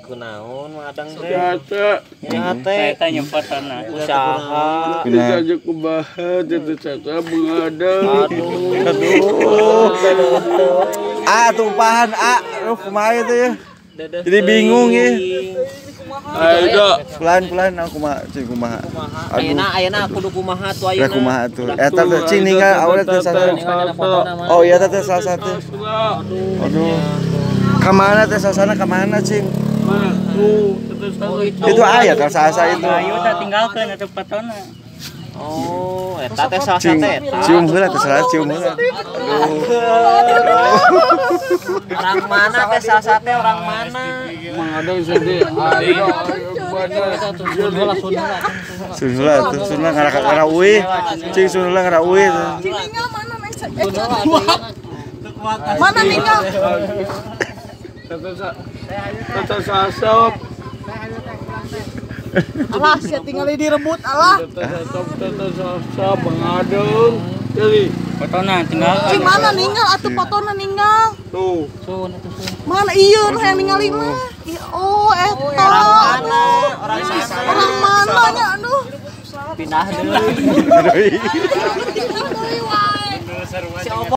kunaon madang teh ya teh Saya nyempat sana. usaha kita aja kubahat itu caca mengadang. A tumpahan A. Aduh kumaha itu ya. Jadi bingung ya. Ayo Pelan-pelan aku kumaha cing kumaha. Aduh. ayeuna ayeuna kudu kumaha tuh ayeuna kumaha tuh. Eta tuh cing ninggal awalnya tuh satu. Oh iya teh salah satu. Aduh. Ke mana teh sasana ke mana cing? Itu ayah kalau sasa itu. Ayo tak tinggalkan atau patona. oh eta teh salah eta cium heula teh salah cium heula. orang mana teh salah satu orang mana mengadang sedih. Ayo Sun heula tuh, sun heula ngara ngara uih. Cing sun heula ngara uih. tuh. Tinggal mana neng sa- eh, Mana tinggal? Sasop, Alah, saya tinggal direbut alah. kata sasop, kata sasop mengadang. Jadi Patona tinggalkan. Cing mana ninggal atuh fotona ninggal. tuh Mana iya nu yang ningali mah. Iya, oh eta. mana orang mana Orang mana nya aduh. pindah dulu. Tinggal deui.